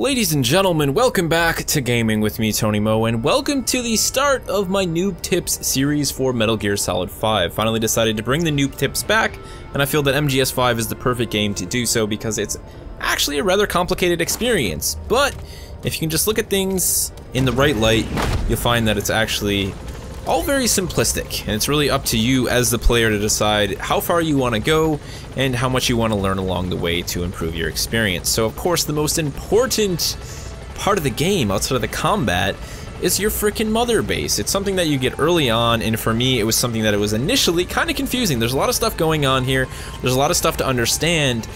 Ladies and gentlemen, welcome back to Gaming with me, Tony Mo, and welcome to the start of my Noob Tips series for Metal Gear Solid 5. Finally decided to bring the Noob Tips back, and I feel that MGS5 is the perfect game to do so because it's actually a rather complicated experience. But if you can just look at things in the right light, you'll find that it's actually all very simplistic, and it's really up to you as the player to decide how far you want to go and how much you want to learn along the way to improve your experience. So of course the most important part of the game outside of the combat is your freaking mother base. It's something that you get early on, and for me, it was something that it was initially kind of confusing. There's a lot of stuff going on here. There's a lot of stuff to understand,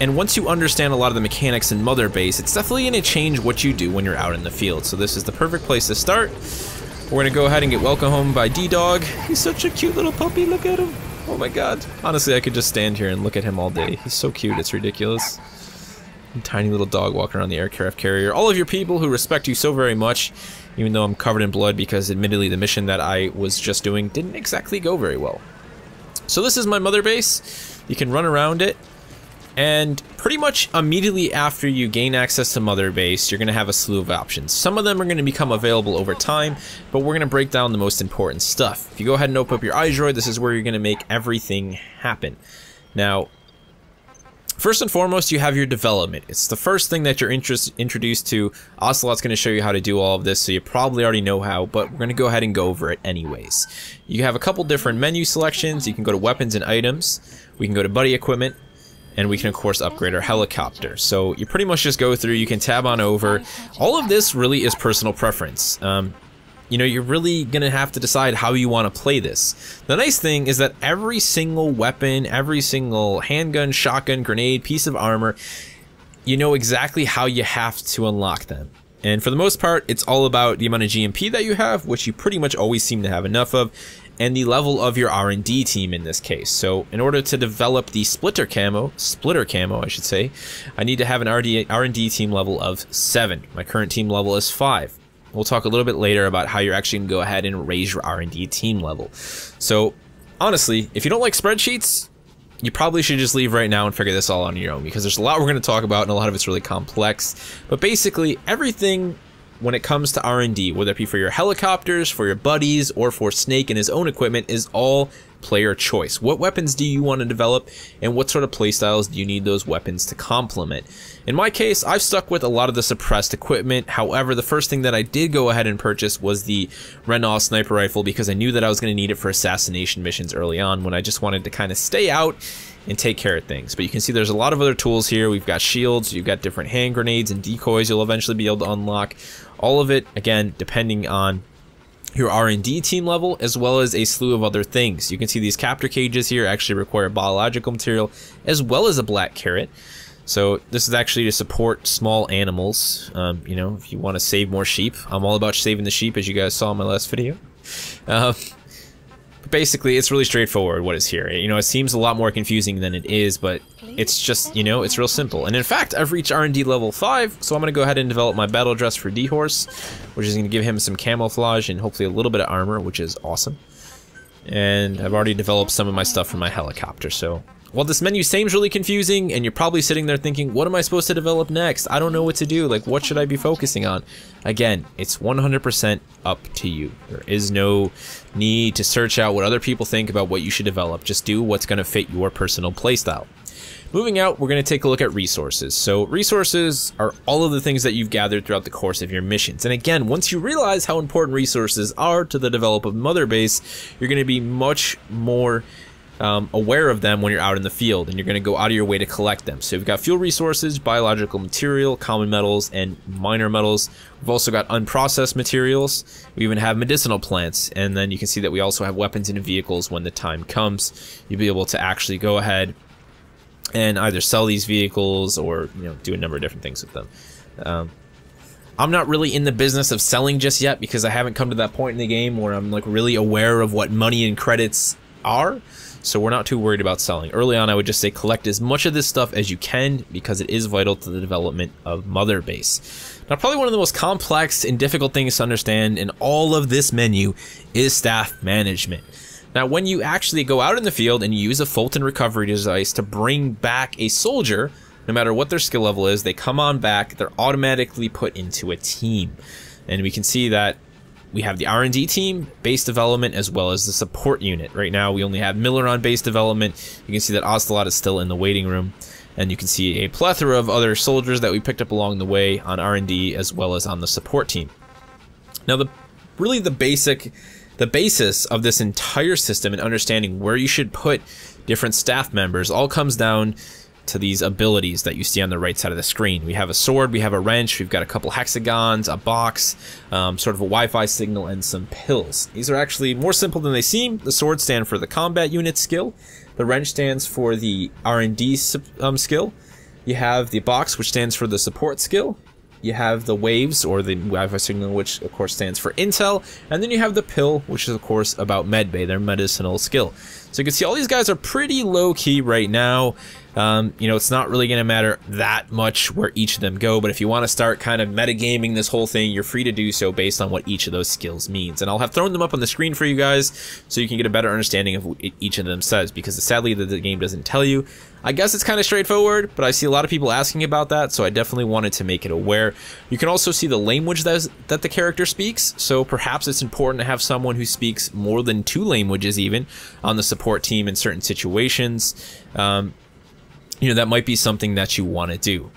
and once you understand a lot of the mechanics in mother base, it's definitely going to change what you do when you're out in the field. So this is the perfect place to start. We're gonna go ahead and get welcome home by D-Dog. He's such a cute little puppy, look at him. Oh my god. Honestly, I could just stand here and look at him all day. He's so cute, it's ridiculous. Tiny little dog walking around the aircraft carrier. All of your people who respect you so very much, even though I'm covered in blood because admittedly the mission that I was just doing didn't exactly go very well. So this is my mother base. You can run around it. And pretty much immediately after you gain access to Mother Base, you're going to have a slew of options. Some of them are going to become available over time, but we're going to break down the most important stuff. If you go ahead and open up your iDroid, this is where you're going to make everything happen. Now, First and foremost, you have your development. It's the first thing that you're introduced to. Ocelot's going to show you how to do all of this, so you probably already know how, but we're going to go ahead and go over it anyways. You have a couple different menu selections. You can go to weapons and items. We can go to buddy equipment and we can of course upgrade our helicopter. So you pretty much just go through, you can tab on over. All of this really is personal preference. Um, you know, you're really gonna have to decide how you want to play this. The nice thing is that every single weapon, every single handgun, shotgun, grenade, piece of armor, you know exactly how you have to unlock them. And for the most part, it's all about the amount of GMP that you have, which you pretty much always seem to have enough of, and the level of your R&D team in this case. So in order to develop the splitter camo, splitter camo I should say, I need to have an R&D team level of 7. My current team level is 5. We'll talk a little bit later about how you're actually going to go ahead and raise your R&D team level. So honestly, if you don't like spreadsheets, you probably should just leave right now and figure this all on your own because there's a lot we're going to talk about and a lot of it's really complex. But basically, everything when it comes to R&D, whether it be for your helicopters, for your buddies, or for Snake and his own equipment, is all player choice. What weapons do you want to develop, and what sort of playstyles do you need those weapons to complement? In my case, I've stuck with a lot of the suppressed equipment. However, the first thing that I did go ahead and purchase was the Renault sniper rifle because I knew that I was going to need it for assassination missions early on when I just wanted to kind of stay out and take care of things. But you can see there's a lot of other tools here. We've got shields, you've got different hand grenades and decoys you'll eventually be able to unlock. All of it, again, depending on your R&D team level, as well as a slew of other things. You can see these capture cages here actually require biological material, as well as a black carrot. So this is actually to support small animals. Um, you know, if you want to save more sheep, I'm all about saving the sheep, as you guys saw in my last video. Uh, basically, it's really straightforward what is here. You know, it seems a lot more confusing than it is, but it's just, you know, it's real simple. And in fact, I've reached R&D level 5, so I'm going to go ahead and develop my battle dress for D-Horse, which is going to give him some camouflage and hopefully a little bit of armor, which is awesome. And I've already developed some of my stuff for my helicopter, so while this menu seems really confusing and you're probably sitting there thinking, what am I supposed to develop next? I don't know what to do. Like, what should I be focusing on? Again, it's 100% up to you. There is no need to search out what other people think about what you should develop. Just do what's going to fit your personal playstyle. Moving out, we're going to take a look at resources. So resources are all of the things that you've gathered throughout the course of your missions. And again, once you realize how important resources are to the development of Mother Base, you're going to be much more um, aware of them when you're out in the field and you're going to go out of your way to collect them. So you've got fuel resources, biological material, common metals, and minor metals. We've also got unprocessed materials. We even have medicinal plants. And then you can see that we also have weapons and vehicles when the time comes. You'll be able to actually go ahead and either sell these vehicles or you know do a number of different things with them. Um, I'm not really in the business of selling just yet because I haven't come to that point in the game where I'm like really aware of what money and credits are so we're not too worried about selling. Early on, I would just say collect as much of this stuff as you can because it is vital to the development of Mother Base. Now, probably one of the most complex and difficult things to understand in all of this menu is staff management. Now, when you actually go out in the field and use a Fulton recovery device to bring back a soldier, no matter what their skill level is, they come on back, they're automatically put into a team. And we can see that we have the R&D team, base development, as well as the support unit. Right now, we only have Miller on base development. You can see that Ocelot is still in the waiting room. And you can see a plethora of other soldiers that we picked up along the way on R&D as well as on the support team. Now, the really the basic, the basis of this entire system and understanding where you should put different staff members all comes down to these abilities that you see on the right side of the screen. We have a sword, we have a wrench, we've got a couple hexagons, a box, um, sort of a Wi-Fi signal, and some pills. These are actually more simple than they seem. The sword stands for the combat unit skill. The wrench stands for the R&D um, skill. You have the box, which stands for the support skill you have the waves or the Wi-Fi signal, which of course stands for intel, and then you have the pill, which is of course about medbay, their medicinal skill. So you can see all these guys are pretty low key right now. Um, you know, it's not really going to matter that much where each of them go, but if you want to start kind of metagaming this whole thing, you're free to do so based on what each of those skills means. And I'll have thrown them up on the screen for you guys so you can get a better understanding of what each of them says, because sadly that the game doesn't tell you. I guess it's kind of straightforward, but I see a lot of people asking about that, so I definitely wanted to make it aware. You can also see the language that, is, that the character speaks, so perhaps it's important to have someone who speaks more than two languages even on the support team in certain situations. Um, you know, that might be something that you want to do.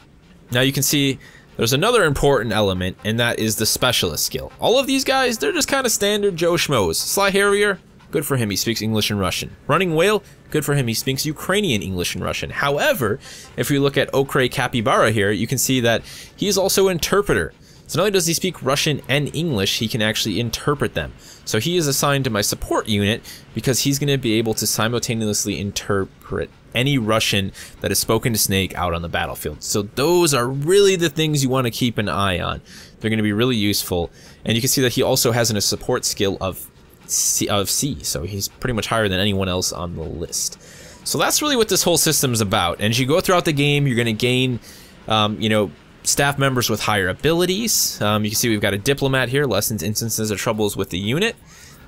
Now you can see there's another important element, and that is the specialist skill. All of these guys, they're just kind of standard Joe Schmoes. Sly Harrier, good for him, he speaks English and Russian. Running Whale, good for him, he speaks Ukrainian English and Russian. However, if we look at Okray Capybara here, you can see that he is also interpreter. So not only does he speak Russian and English, he can actually interpret them. So he is assigned to my support unit because he's going to be able to simultaneously interpret any Russian that is spoken to Snake out on the battlefield. So those are really the things you want to keep an eye on. They're going to be really useful. And you can see that he also has a support skill of C, of C, so he's pretty much higher than anyone else on the list. So that's really what this whole system is about. And as you go throughout the game, you're going to gain, um, you know, staff members with higher abilities. Um, you can see we've got a diplomat here, lessens instances of troubles with the unit.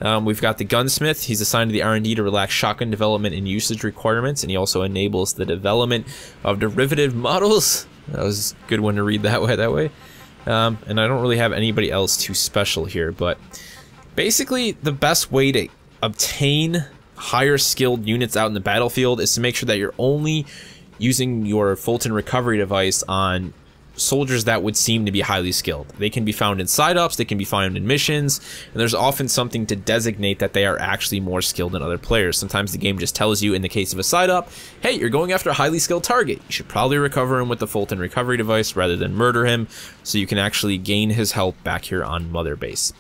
Um, we've got the gunsmith. He's assigned to the R&D to relax shotgun development and usage requirements, and he also enables the development of derivative models. That was a good one to read that way. That way. Um, and I don't really have anybody else too special here, but basically the best way to obtain higher skilled units out in the battlefield is to make sure that you're only using your Fulton recovery device on soldiers that would seem to be highly skilled. They can be found in side ops, they can be found in missions, and there's often something to designate that they are actually more skilled than other players. Sometimes the game just tells you, in the case of a side op, hey, you're going after a highly skilled target. You should probably recover him with the Fulton recovery device rather than murder him, so you can actually gain his help back here on Mother Base.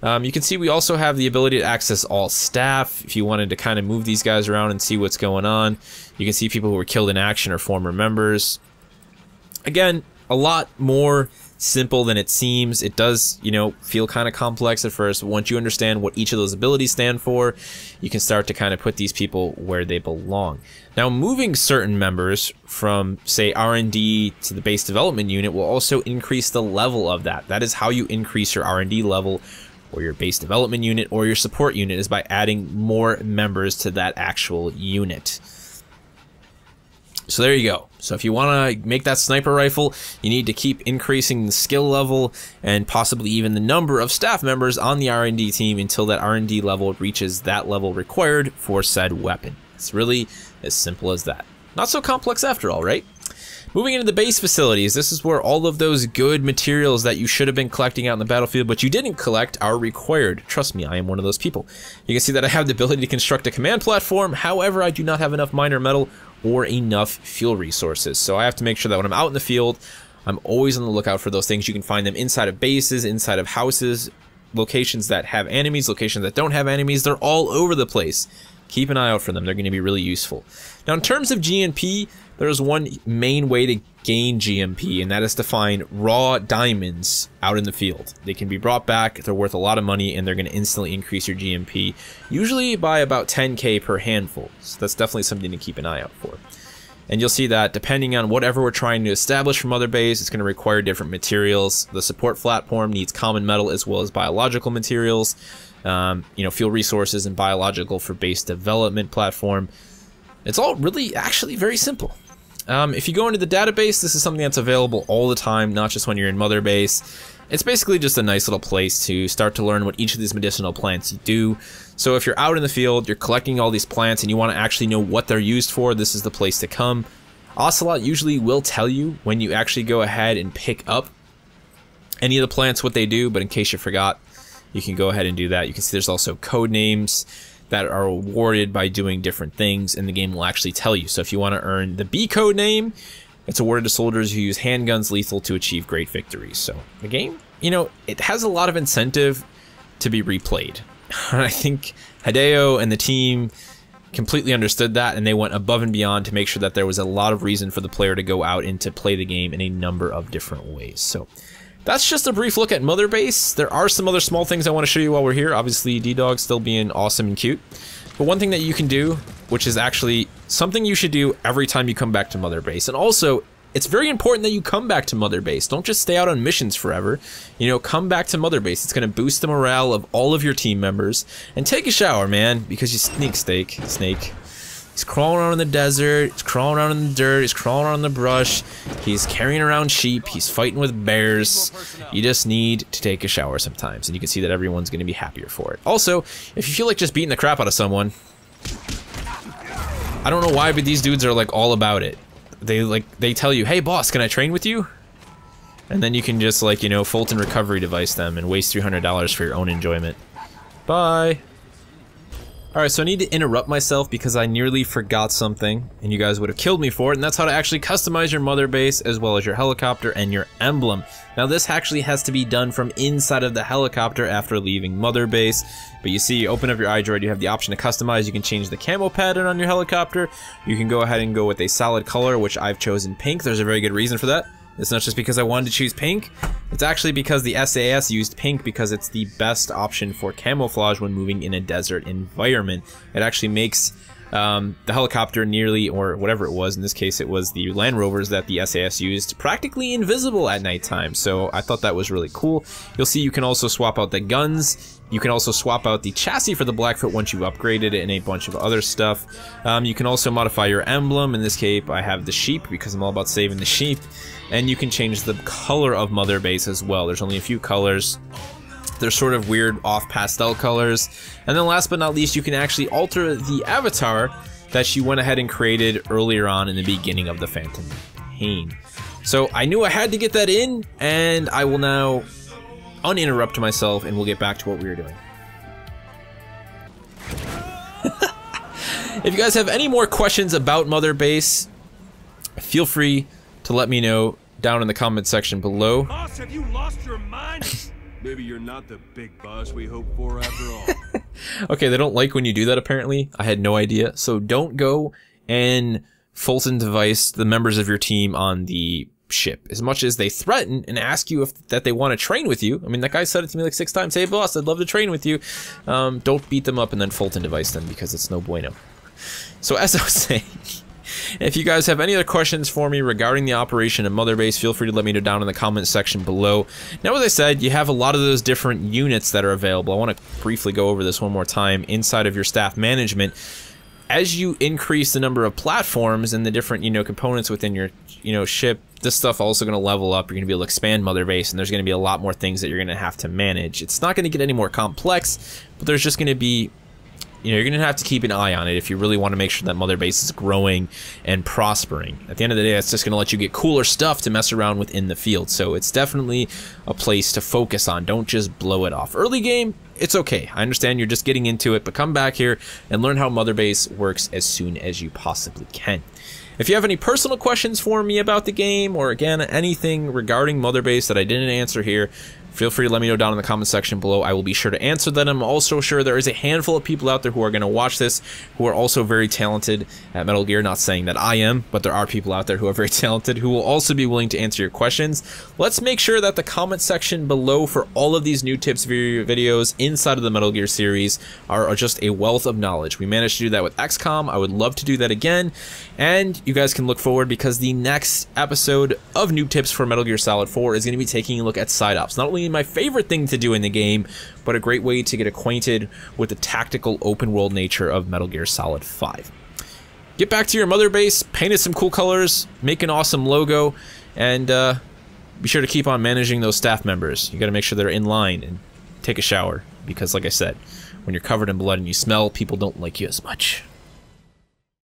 Um, you can see we also have the ability to access all staff if you wanted to kind of move these guys around and see what's going on. You can see people who were killed in action or former members. Again, a lot more simple than it seems. It does, you know, feel kind of complex at first. Once you understand what each of those abilities stand for, you can start to kind of put these people where they belong. Now, moving certain members from, say, R&D to the base development unit will also increase the level of that. That is how you increase your R&D level or your base development unit or your support unit is by adding more members to that actual unit. So there you go. So if you want to make that sniper rifle, you need to keep increasing the skill level and possibly even the number of staff members on the R&D team until that R&D level reaches that level required for said weapon. It's really as simple as that. Not so complex after all, right? Moving into the base facilities, this is where all of those good materials that you should have been collecting out in the battlefield, but you didn't collect, are required. Trust me, I am one of those people. You can see that I have the ability to construct a command platform, however, I do not have enough minor metal or enough fuel resources. So I have to make sure that when I'm out in the field, I'm always on the lookout for those things. You can find them inside of bases, inside of houses, locations that have enemies, locations that don't have enemies. They're all over the place. Keep an eye out for them. They're going to be really useful. Now, in terms of GMP, there's one main way to gain GMP, and that is to find raw diamonds out in the field. They can be brought back, they're worth a lot of money, and they're going to instantly increase your GMP, usually by about 10k per handful. So that's definitely something to keep an eye out for. And you'll see that depending on whatever we're trying to establish from Mother Base, it's going to require different materials. The support platform needs common metal as well as biological materials. Um, you know, fuel resources and biological for base development platform. It's all really actually very simple. Um, if you go into the database, this is something that's available all the time, not just when you're in Mother Base. It's basically just a nice little place to start to learn what each of these medicinal plants do. So if you're out in the field, you're collecting all these plants and you want to actually know what they're used for, this is the place to come. Ocelot usually will tell you when you actually go ahead and pick up any of the plants what they do, but in case you forgot, you can go ahead and do that. You can see there's also code names that are awarded by doing different things, and the game will actually tell you. So if you want to earn the B code name, it's awarded to soldiers who use handguns lethal to achieve great victories. So the game, you know, it has a lot of incentive to be replayed. I think Hideo and the team completely understood that and they went above and beyond to make sure that there was a lot of reason for the player to go out and to play the game in a number of different ways. So that's just a brief look at Mother Base. There are some other small things I want to show you while we're here. Obviously, D-Dog still being awesome and cute. But one thing that you can do, which is actually something you should do every time you come back to Mother Base, and also it's very important that you come back to Mother Base. Don't just stay out on missions forever. You know, come back to Mother Base. It's going to boost the morale of all of your team members. And take a shower, man, because you sneak steak, snake. He's crawling around in the desert. He's crawling around in the dirt. He's crawling around in the brush. He's carrying around sheep. He's fighting with bears. You just need to take a shower sometimes, and you can see that everyone's going to be happier for it. Also, if you feel like just beating the crap out of someone, I don't know why, but these dudes are like all about it. They like they tell you, "Hey, boss, can I train with you?" And then you can just like you know Fulton recovery device them and waste three hundred dollars for your own enjoyment. Bye. Alright, so I need to interrupt myself because I nearly forgot something, and you guys would have killed me for it, and that's how to actually customize your mother base, as well as your helicopter and your emblem. Now this actually has to be done from inside of the helicopter after leaving mother base, but you see, you open up your iDroid, you have the option to customize, you can change the camo pattern on your helicopter, you can go ahead and go with a solid color, which I've chosen pink, there's a very good reason for that. It's not just because I wanted to choose pink, it's actually because the SAS used pink because it's the best option for camouflage when moving in a desert environment. It actually makes um, the helicopter nearly, or whatever it was, in this case it was the Land Rovers that the SAS used, practically invisible at nighttime. So I thought that was really cool. You'll see you can also swap out the guns you can also swap out the chassis for the Blackfoot once you've upgraded it and a bunch of other stuff. Um, you can also modify your emblem. In this case, I have the sheep because I'm all about saving the sheep. And you can change the color of Mother Base as well. There's only a few colors. They're sort of weird off pastel colors. And then last but not least, you can actually alter the avatar that she went ahead and created earlier on in the beginning of the Phantom Pain. So I knew I had to get that in, and I will now uninterrupt myself and we'll get back to what we were doing. if you guys have any more questions about Mother Base, feel free to let me know down in the comment section below. Boss, have you lost your mind? Maybe you're not the big boss we hoped for after all. okay, they don't like when you do that apparently. I had no idea. So don't go and Fulton device the members of your team on the ship as much as they threaten and ask you if that they want to train with you. I mean, that guy said it to me like six times. Hey, boss, I'd love to train with you. Um, don't beat them up and then Fulton device them because it's no bueno. So as I was saying, if you guys have any other questions for me regarding the operation of Mother Base, feel free to let me know down in the comment section below. Now, as I said, you have a lot of those different units that are available. I want to briefly go over this one more time inside of your staff management as you increase the number of platforms and the different you know components within your you know ship this stuff also going to level up you're going to be able to expand mother base and there's going to be a lot more things that you're going to have to manage it's not going to get any more complex but there's just going to be you know, you're going to have to keep an eye on it if you really want to make sure that Mother Base is growing and prospering. At the end of the day, it's just going to let you get cooler stuff to mess around with in the field. So it's definitely a place to focus on. Don't just blow it off. Early game, it's okay. I understand you're just getting into it, but come back here and learn how Mother Base works as soon as you possibly can. If you have any personal questions for me about the game, or again, anything regarding Mother Base that I didn't answer here, feel free to let me know down in the comment section below. I will be sure to answer that. I'm also sure there is a handful of people out there who are going to watch this who are also very talented at Metal Gear. Not saying that I am, but there are people out there who are very talented who will also be willing to answer your questions. Let's make sure that the comment section below for all of these noob tips videos inside of the Metal Gear series are just a wealth of knowledge. We managed to do that with XCOM. I would love to do that again. And you guys can look forward because the next episode of Noob Tips for Metal Gear Solid 4 is going to be taking a look at side ops. Not only my favorite thing to do in the game, but a great way to get acquainted with the tactical open world nature of Metal Gear Solid 5. get back to your mother base, paint it some cool colors, make an awesome logo, and uh, be sure to keep on managing those staff members. You got to make sure they're in line and take a shower because, like I said, when you're covered in blood and you smell, people don't like you as much.